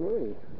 me.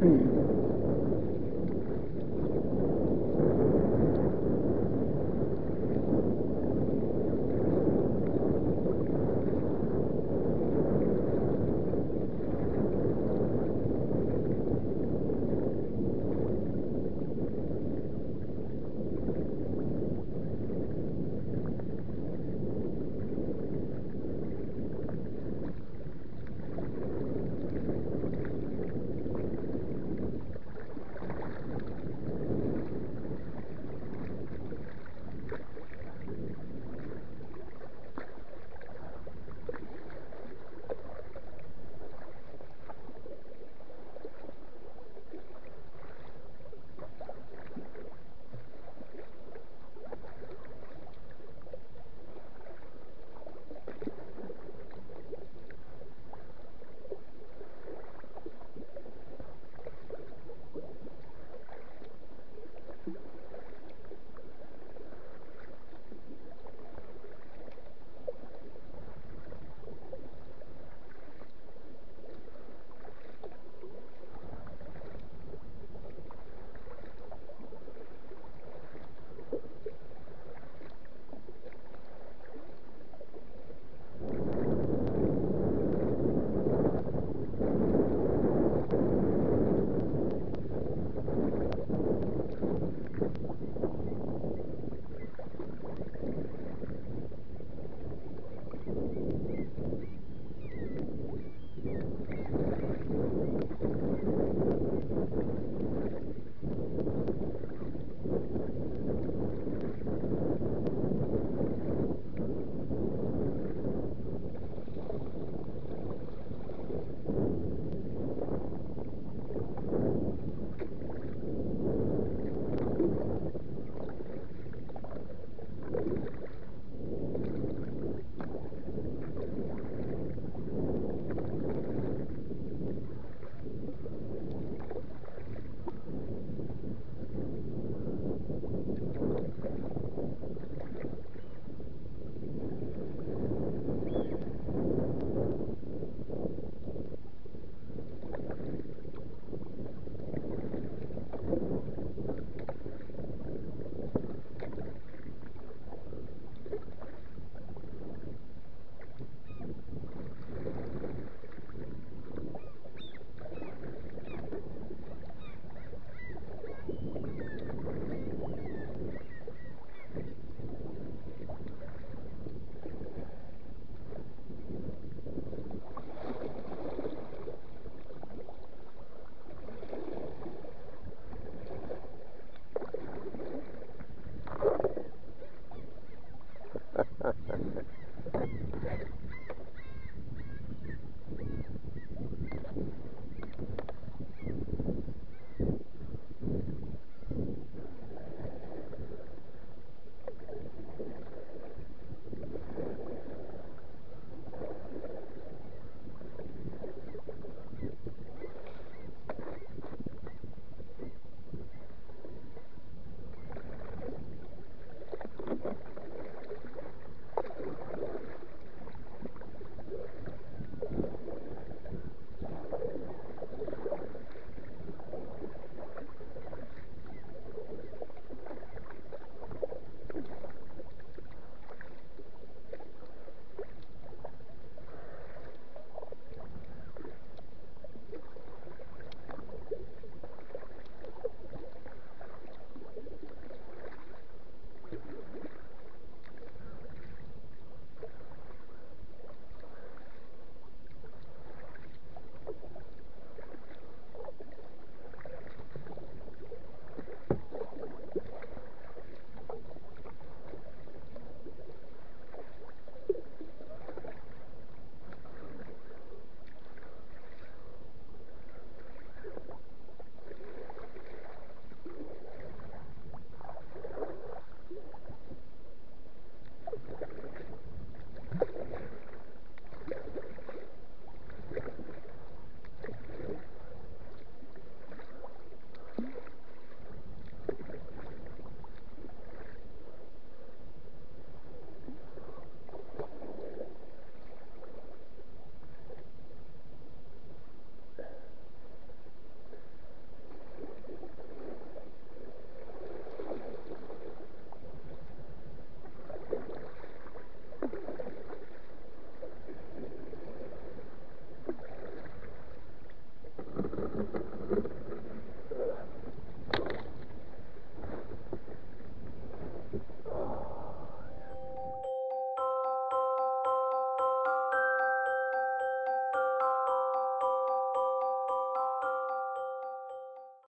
Volvo.